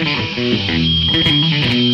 Thank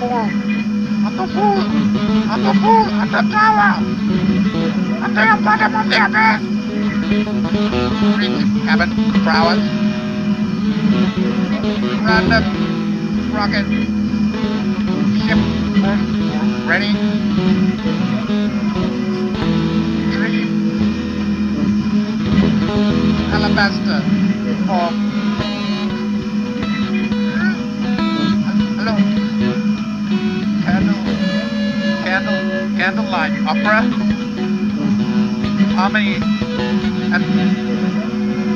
At the bottom of the abyss. Reach cabin prowess. Random rocket ship ready. Dream. Alabaster. Or Candle. Candlelight opera. Harmony and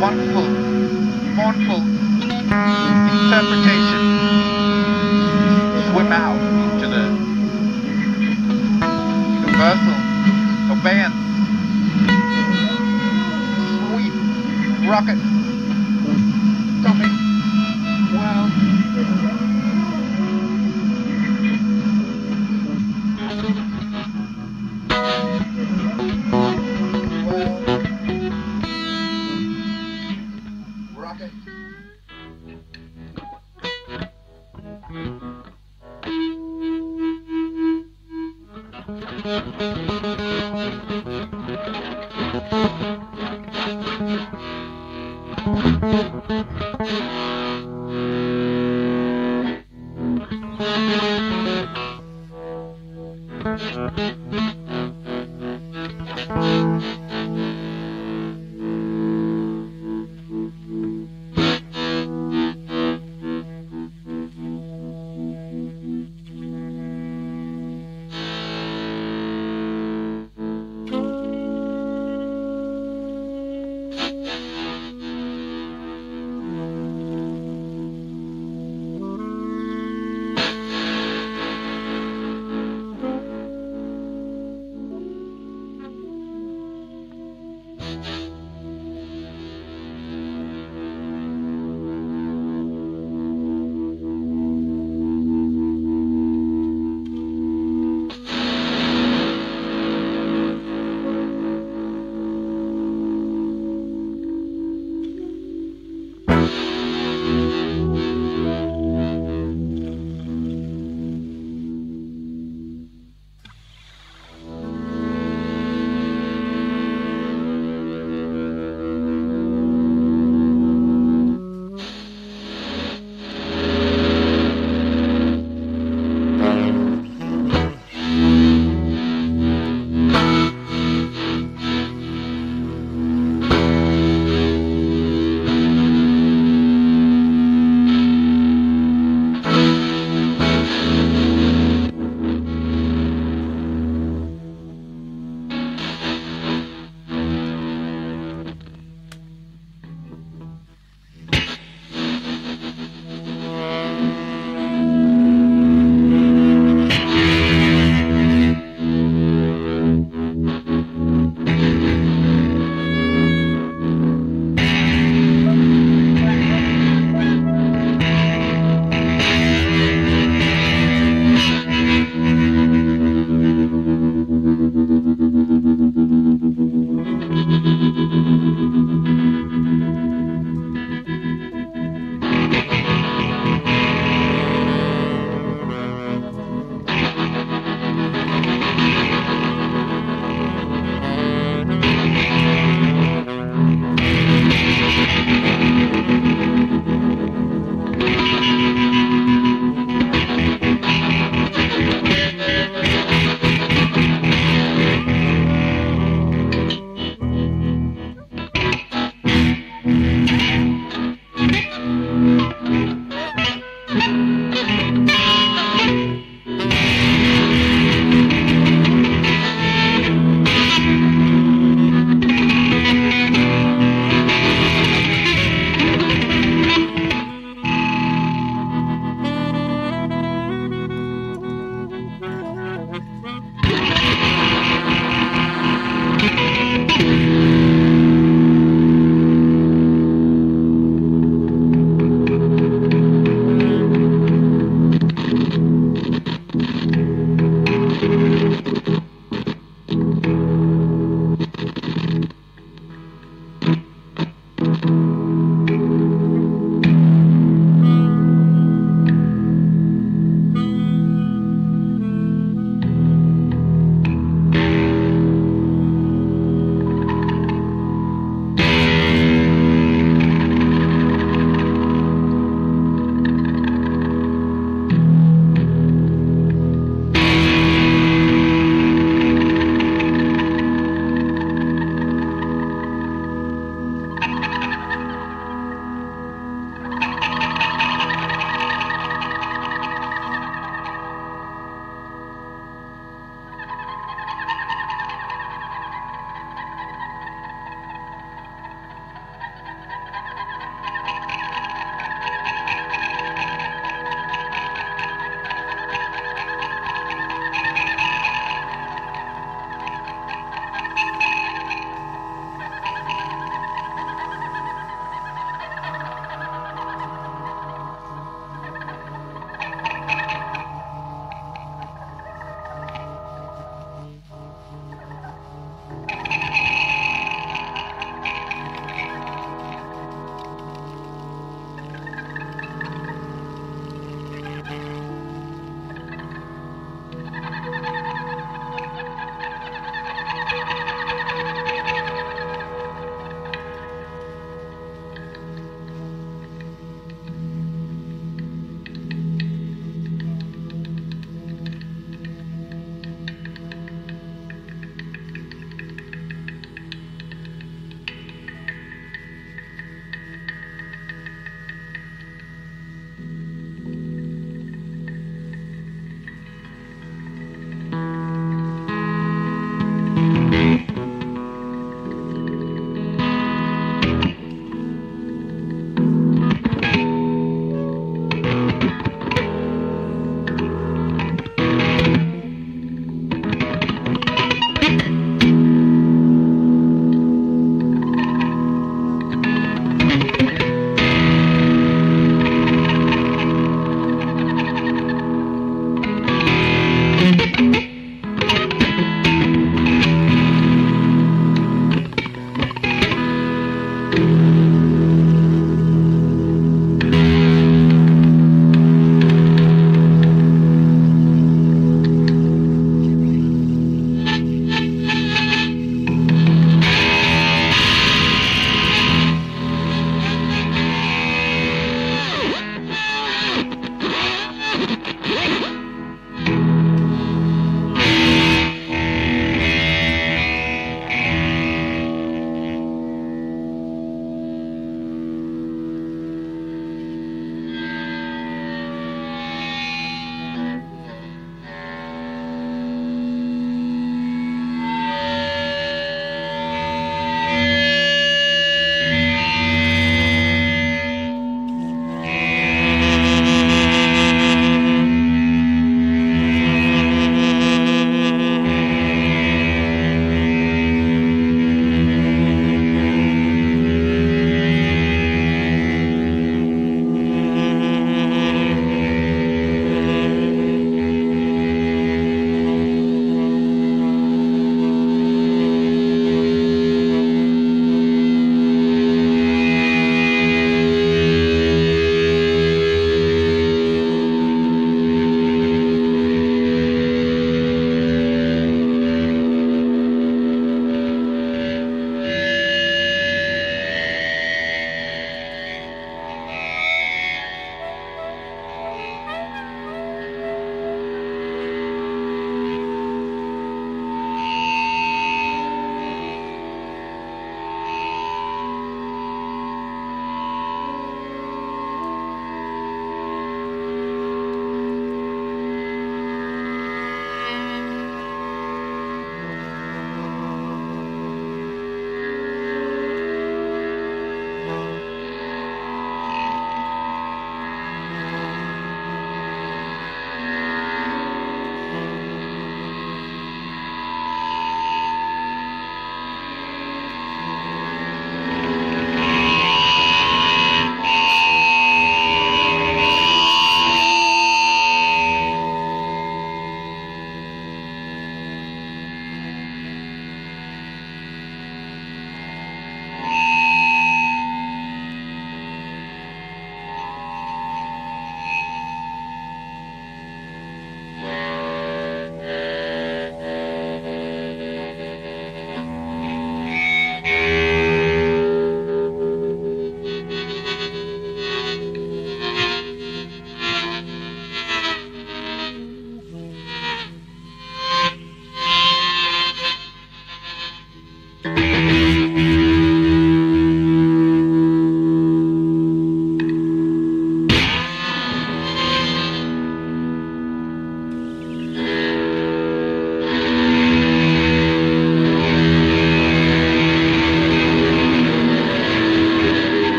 wonderful, mournful interpretation. Swim out into the universal abeyance. Sweet rocket.